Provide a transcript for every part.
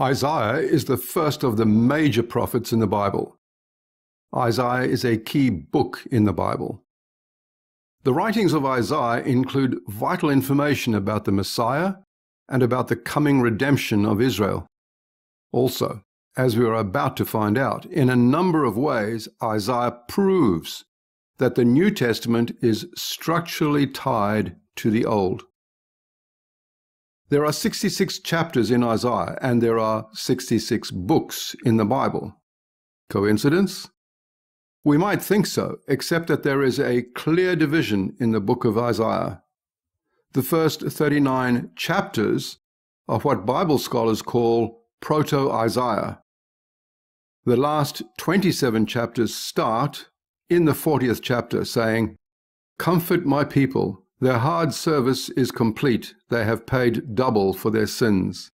Isaiah is the first of the major prophets in the Bible. Isaiah is a key book in the Bible. The writings of Isaiah include vital information about the Messiah and about the coming redemption of Israel. Also, as we are about to find out, in a number of ways, Isaiah proves that the New Testament is structurally tied to the Old. There are 66 chapters in Isaiah, and there are 66 books in the Bible. Coincidence? We might think so, except that there is a clear division in the book of Isaiah. The first 39 chapters are what Bible scholars call Proto Isaiah. The last 27 chapters start in the 40th chapter saying, Comfort my people, their hard service is complete. They have paid double for their sins.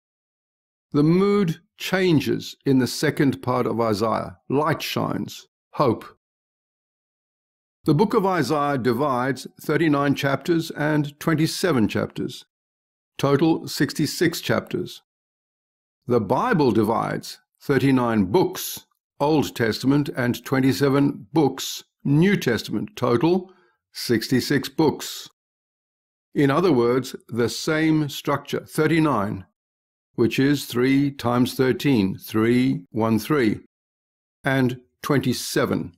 The mood changes in the second part of Isaiah. Light shines. Hope. The book of Isaiah divides 39 chapters and 27 chapters. Total 66 chapters. The Bible divides 39 books, Old Testament, and 27 books, New Testament. Total 66 books. In other words, the same structure, 39, which is 3 times 13, 3, 1, 3, and 27.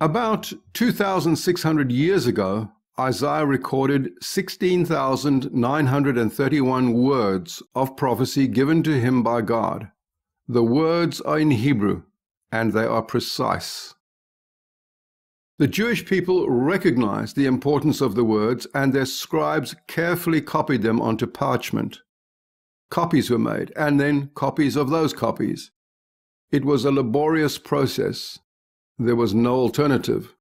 About 2,600 years ago, Isaiah recorded 16,931 words of prophecy given to him by God. The words are in Hebrew, and they are precise. The Jewish people recognized the importance of the words, and their scribes carefully copied them onto parchment. Copies were made, and then copies of those copies. It was a laborious process. There was no alternative.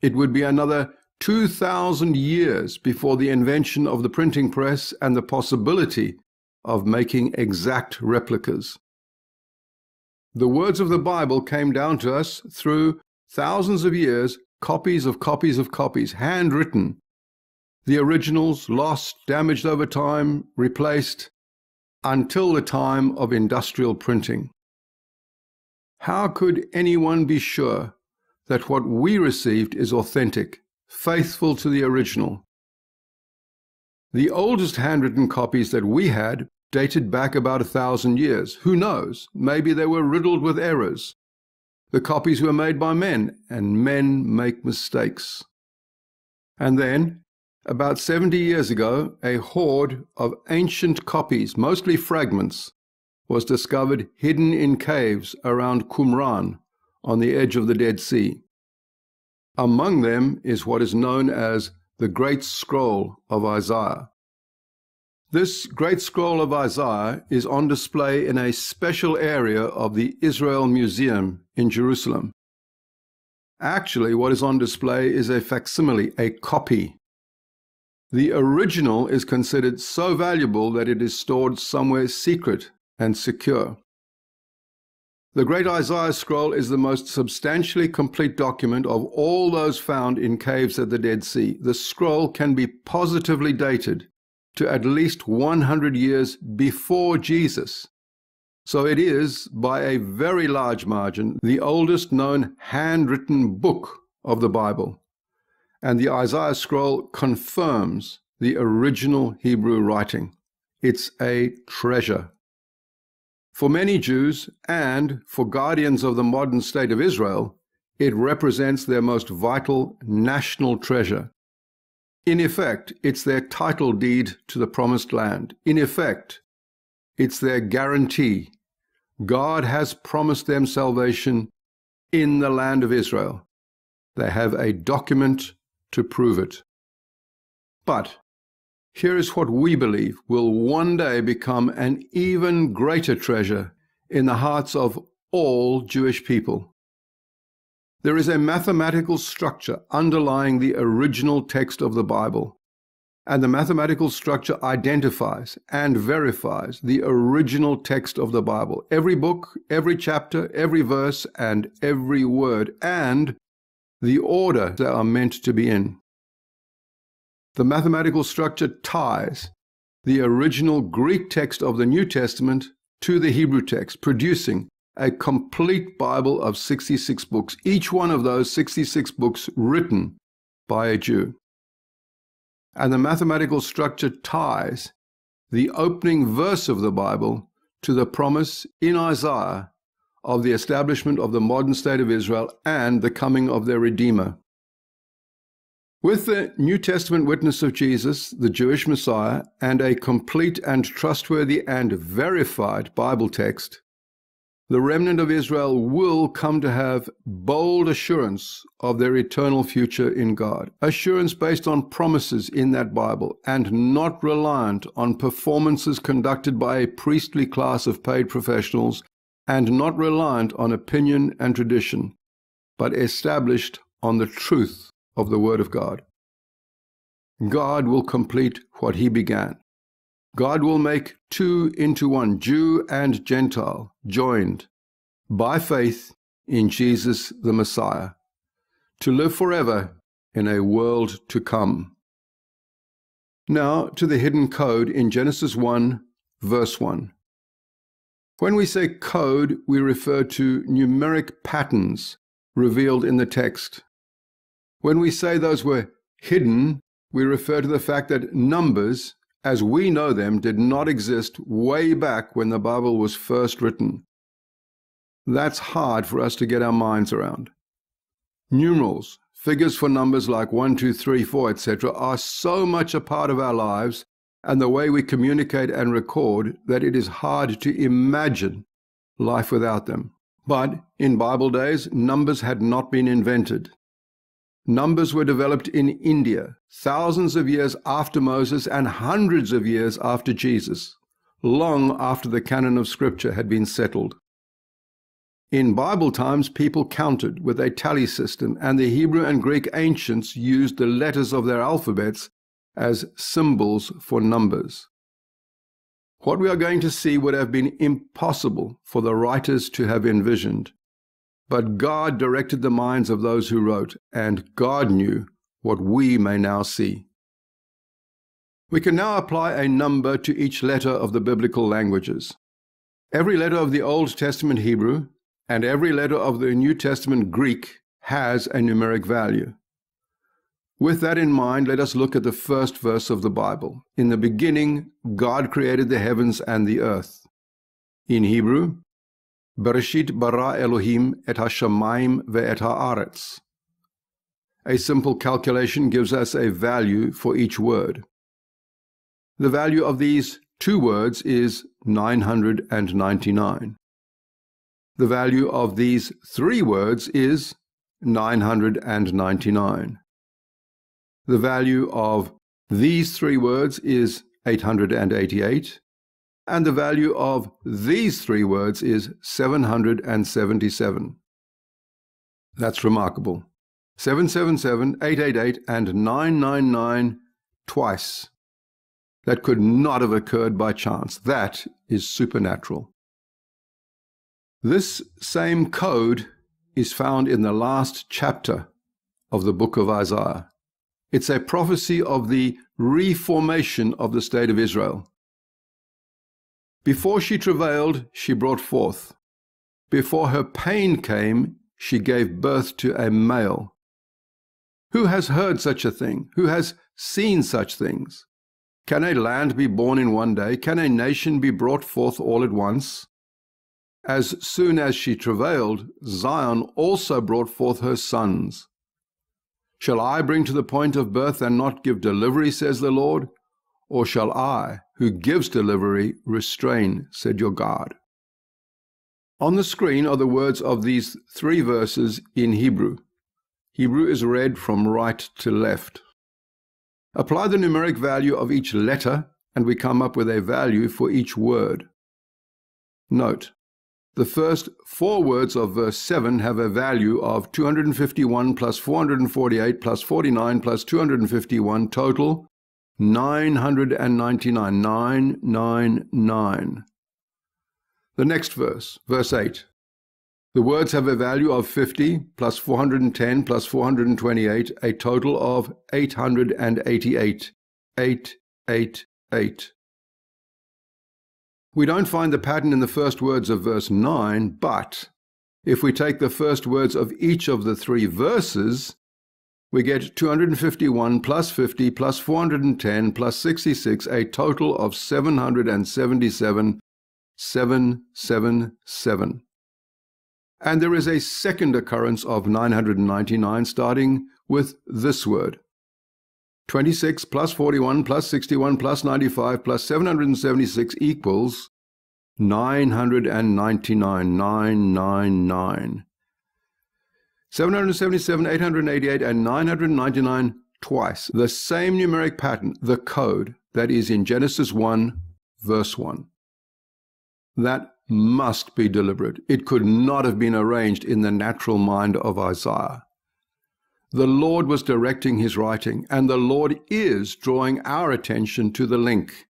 It would be another 2,000 years before the invention of the printing press and the possibility of making exact replicas. The words of the Bible came down to us through thousands of years, copies of copies of copies, handwritten. The originals lost, damaged over time, replaced, until the time of industrial printing. How could anyone be sure that what we received is authentic, faithful to the original? The oldest handwritten copies that we had dated back about a thousand years. Who knows? Maybe they were riddled with errors. The copies were made by men, and men make mistakes. And then, about 70 years ago, a hoard of ancient copies, mostly fragments, was discovered hidden in caves around Qumran on the edge of the Dead Sea. Among them is what is known as the Great Scroll of Isaiah. This great scroll of Isaiah is on display in a special area of the Israel Museum in Jerusalem. Actually, what is on display is a facsimile, a copy. The original is considered so valuable that it is stored somewhere secret and secure. The Great Isaiah Scroll is the most substantially complete document of all those found in caves at the Dead Sea. The scroll can be positively dated to at least 100 years before Jesus. So it is, by a very large margin, the oldest known handwritten book of the Bible. And the Isaiah scroll confirms the original Hebrew writing. It's a treasure. For many Jews and for guardians of the modern state of Israel, it represents their most vital national treasure. In effect, it's their title deed to the promised land. In effect, it's their guarantee. God has promised them salvation in the land of Israel. They have a document to prove it. But here is what we believe will one day become an even greater treasure in the hearts of all Jewish people. There is a mathematical structure underlying the original text of the Bible, and the mathematical structure identifies and verifies the original text of the Bible. Every book, every chapter, every verse, and every word, and the order they are meant to be in. The mathematical structure ties the original Greek text of the New Testament to the Hebrew text, producing a complete Bible of 66 books, each one of those 66 books written by a Jew. And the mathematical structure ties the opening verse of the Bible to the promise in Isaiah of the establishment of the modern state of Israel and the coming of their Redeemer. With the New Testament witness of Jesus, the Jewish Messiah, and a complete and trustworthy and verified Bible text, the remnant of Israel will come to have bold assurance of their eternal future in God. Assurance based on promises in that Bible and not reliant on performances conducted by a priestly class of paid professionals and not reliant on opinion and tradition, but established on the truth of the Word of God. God will complete what He began. God will make two into one, Jew and Gentile, joined by faith in Jesus the Messiah, to live forever in a world to come. Now to the hidden code in Genesis 1, verse 1. When we say code, we refer to numeric patterns revealed in the text. When we say those were hidden, we refer to the fact that numbers, as we know them, did not exist way back when the Bible was first written. That's hard for us to get our minds around. Numerals, figures for numbers like 1, 2, 3, 4, etc., are so much a part of our lives and the way we communicate and record that it is hard to imagine life without them. But in Bible days, numbers had not been invented. Numbers were developed in India thousands of years after Moses and hundreds of years after Jesus, long after the canon of Scripture had been settled. In Bible times, people counted with a tally system, and the Hebrew and Greek ancients used the letters of their alphabets as symbols for numbers. What we are going to see would have been impossible for the writers to have envisioned. But God directed the minds of those who wrote, and God knew what we may now see. We can now apply a number to each letter of the biblical languages. Every letter of the Old Testament Hebrew and every letter of the New Testament Greek has a numeric value. With that in mind, let us look at the first verse of the Bible. In the beginning, God created the heavens and the earth. In Hebrew, Bereshit bara Elohim et hashamayim ve'et haaretz. A simple calculation gives us a value for each word. The value of these two words is 999. The value of these three words is 999. The value of these three words is 888, and the value of these three words is 777. That's remarkable. 777, 888, and 999 twice. That could not have occurred by chance. That is supernatural. This same code is found in the last chapter of the book of Isaiah. It's a prophecy of the reformation of the state of Israel. Before she travailed, she brought forth. Before her pain came, she gave birth to a male. Who has heard such a thing? Who has seen such things? Can a land be born in one day? Can a nation be brought forth all at once? As soon as she travailed, Zion also brought forth her sons. Shall I bring to the point of birth and not give delivery, says the Lord? Or shall I, who gives delivery, restrain, said your God? On the screen are the words of these three verses in Hebrew. Hebrew is read from right to left. Apply the numeric value of each letter, and we come up with a value for each word. Note, the first four words of verse 7 have a value of 251 plus 448 plus 49 plus 251, total 999. 999. The next verse, verse 8. The words have a value of 50 plus 410 plus 428, a total of 888. 888. We don't find the pattern in the first words of verse 9, but if we take the first words of each of the three verses, we get 251 plus 50 plus 410 plus 66, a total of 777, 777. And there is a second occurrence of 999 starting with this word. 26 plus 41 plus 61 plus 95 plus 776 equals 999, 999. 777, 888, and 999 twice. The same numeric pattern, the code that is in Genesis 1, verse 1. That must be deliberate. It could not have been arranged in the natural mind of Isaiah. The Lord was directing his writing, and the Lord is drawing our attention to the link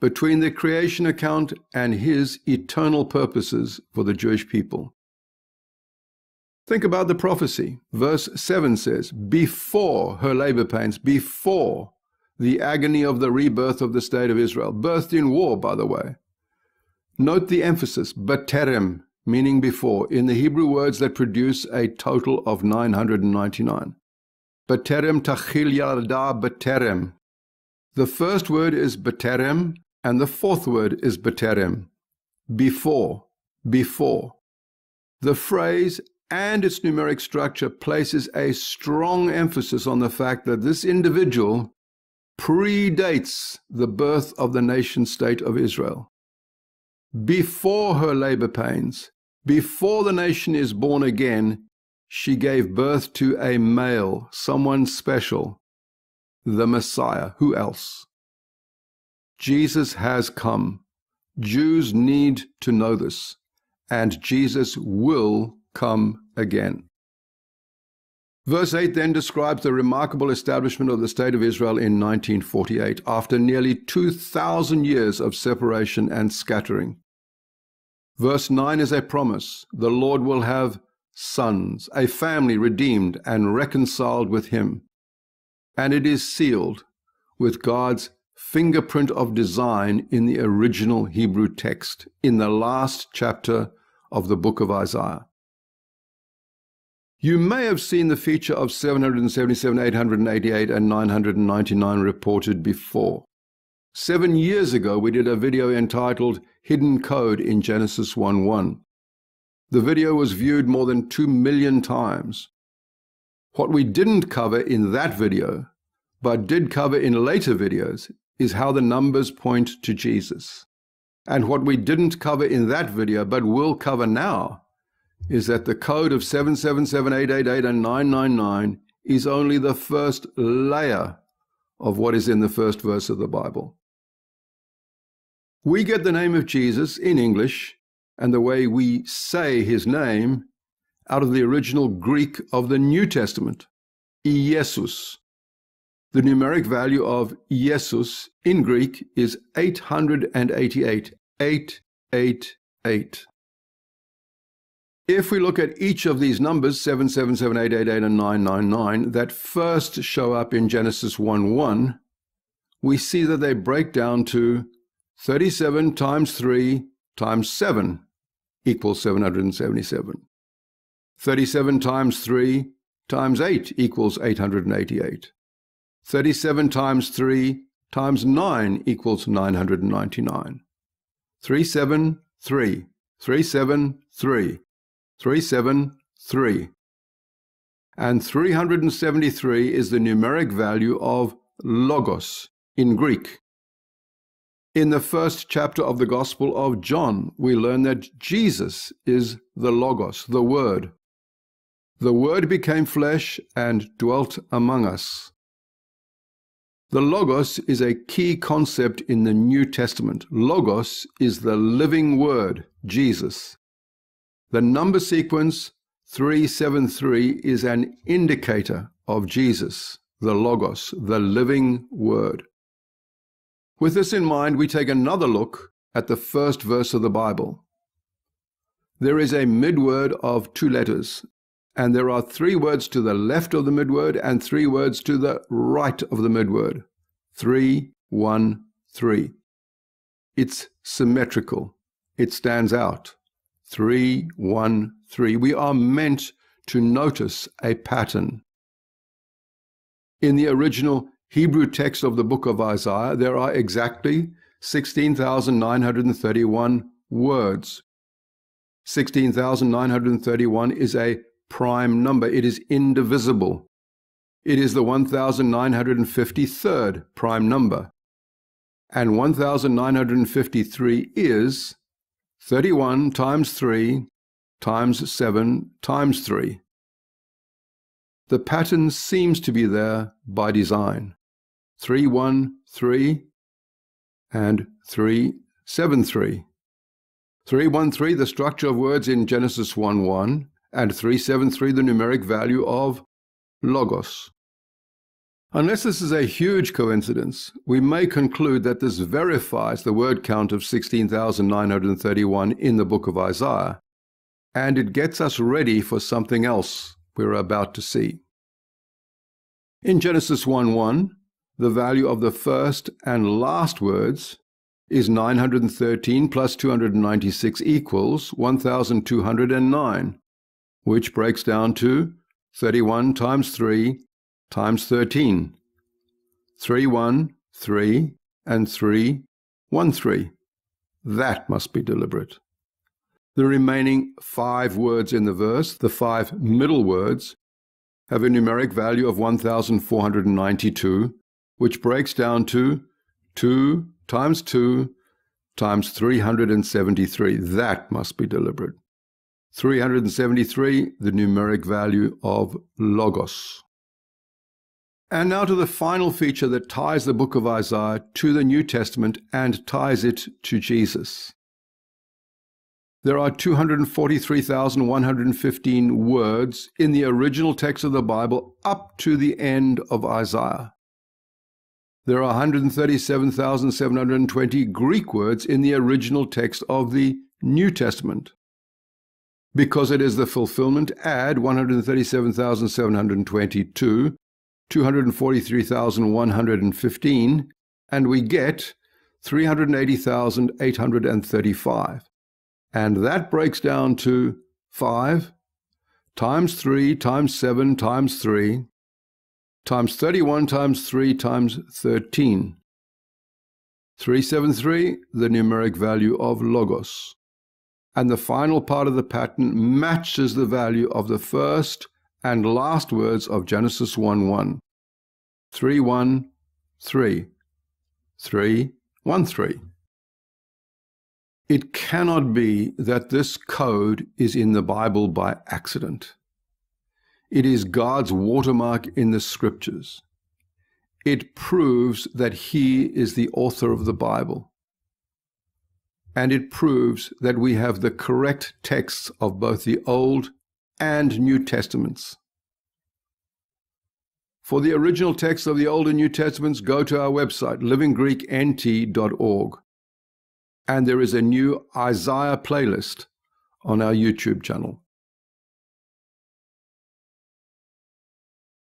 between the creation account and his eternal purposes for the Jewish people. Think about the prophecy. Verse 7 says, Before her labor pains, before the agony of the rebirth of the state of Israel, birthed in war, by the way. Note the emphasis, baterem, meaning before, in the Hebrew words that produce a total of 999. Baterem tachil yalda baterem. The first word is baterem, and the fourth word is baterem. Before, before. The phrase and its numeric structure places a strong emphasis on the fact that this individual predates the birth of the nation state of Israel before her labor pains, before the nation is born again, she gave birth to a male, someone special, the Messiah. Who else? Jesus has come. Jews need to know this, and Jesus will come again. Verse 8 then describes the remarkable establishment of the State of Israel in 1948 after nearly 2,000 years of separation and scattering. Verse 9 is a promise the Lord will have sons, a family redeemed and reconciled with Him. And it is sealed with God's fingerprint of design in the original Hebrew text in the last chapter of the book of Isaiah. You may have seen the feature of 777, 888, and 999 reported before. Seven years ago, we did a video entitled Hidden Code in Genesis 1 1. The video was viewed more than 2 million times. What we didn't cover in that video, but did cover in later videos, is how the numbers point to Jesus. And what we didn't cover in that video, but will cover now, is that the code of 777888 and 999 is only the first layer of what is in the first verse of the Bible. We get the name of Jesus in English and the way we say his name out of the original Greek of the New Testament, Iesus. The numeric value of Iesus in Greek is 888, 888. If we look at each of these numbers, 777888 and 999, that first show up in Genesis 1 1, we see that they break down to 37 times 3 times 7 equals 777. 37 times 3 times 8 equals 888. 37 times 3 times 9 equals 999. 373, 373, 373. And 373 is the numeric value of logos in Greek. In the first chapter of the Gospel of John, we learn that Jesus is the Logos, the Word. The Word became flesh and dwelt among us. The Logos is a key concept in the New Testament. Logos is the living Word, Jesus. The number sequence 373 is an indicator of Jesus, the Logos, the living Word. With this in mind, we take another look at the first verse of the Bible. There is a midword of two letters, and there are three words to the left of the midword and three words to the right of the midword. Three, one, three. it's symmetrical. It stands out. 3, 1, 3. We are meant to notice a pattern. In the original Hebrew text of the book of Isaiah, there are exactly 16,931 words. 16,931 is a prime number, it is indivisible. It is the 1953rd prime number. And 1953 is 31 times 3 times 7 times 3. The pattern seems to be there by design. 313 and 373. 313, the structure of words in Genesis 1 1, and 373, the numeric value of logos. Unless this is a huge coincidence, we may conclude that this verifies the word count of 16,931 in the book of Isaiah, and it gets us ready for something else we're about to see. In Genesis 1 1, the value of the first and last words is 913 plus 296 equals 1209, which breaks down to 31 times 3 times 13. 3, 1, 3, and 3, 1, 3. That must be deliberate. The remaining five words in the verse, the five middle words, have a numeric value of 1492, which breaks down to 2 times 2 times 373. That must be deliberate. 373, the numeric value of Logos. And now to the final feature that ties the book of Isaiah to the New Testament and ties it to Jesus. There are 243,115 words in the original text of the Bible up to the end of Isaiah. There are 137,720 Greek words in the original text of the New Testament. Because it is the fulfillment, add 137,722 243,115, and we get 380,835. And that breaks down to 5 times 3 times 7 times 3 times 31 times 3 times 13. 373, the numeric value of logos. And the final part of the pattern matches the value of the first and last words of Genesis 1 1. 3 1 3. 3 1 3. It cannot be that this code is in the Bible by accident. It is God's watermark in the scriptures. It proves that He is the author of the Bible. And it proves that we have the correct texts of both the Old and New Testaments. For the original text of the Old and New Testaments, go to our website, livinggreeknt.org. And there is a new Isaiah playlist on our YouTube channel.